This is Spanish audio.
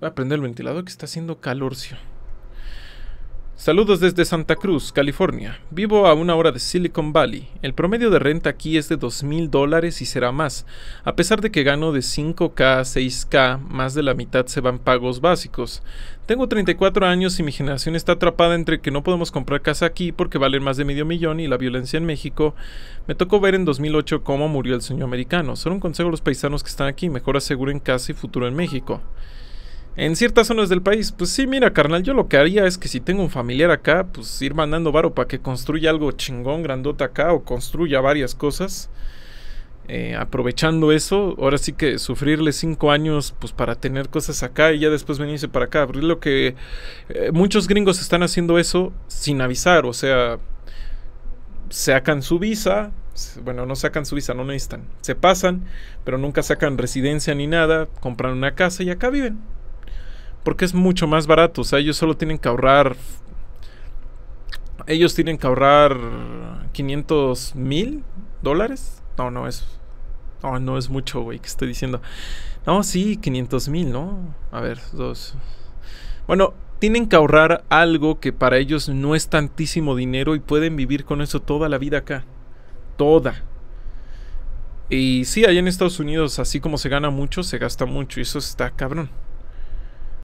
Voy a prender el ventilador que está haciendo calorcio. Saludos desde Santa Cruz, California. Vivo a una hora de Silicon Valley. El promedio de renta aquí es de dos mil dólares y será más. A pesar de que gano de 5K a 6K, más de la mitad se van pagos básicos. Tengo 34 años y mi generación está atrapada entre que no podemos comprar casa aquí porque valen más de medio millón y la violencia en México. Me tocó ver en 2008 cómo murió el sueño americano. Solo un consejo a los paisanos que están aquí, mejor aseguren casa y futuro en México. En ciertas zonas del país, pues sí, mira, carnal, yo lo que haría es que si tengo un familiar acá, pues ir mandando varo para que construya algo chingón, grandota acá, o construya varias cosas. Eh, aprovechando eso, ahora sí que sufrirle cinco años, pues para tener cosas acá y ya después venirse para acá. Porque lo que eh, muchos gringos están haciendo eso sin avisar, o sea, sacan su visa, bueno, no sacan su visa, no necesitan, se pasan, pero nunca sacan residencia ni nada, compran una casa y acá viven. Porque es mucho más barato. O sea, ellos solo tienen que ahorrar. Ellos tienen que ahorrar 500 mil dólares. No, no es. No, no es mucho, güey, que estoy diciendo. No, sí, 500 mil, ¿no? A ver, dos. Bueno, tienen que ahorrar algo que para ellos no es tantísimo dinero y pueden vivir con eso toda la vida acá. Toda. Y sí, allá en Estados Unidos, así como se gana mucho, se gasta mucho y eso está cabrón.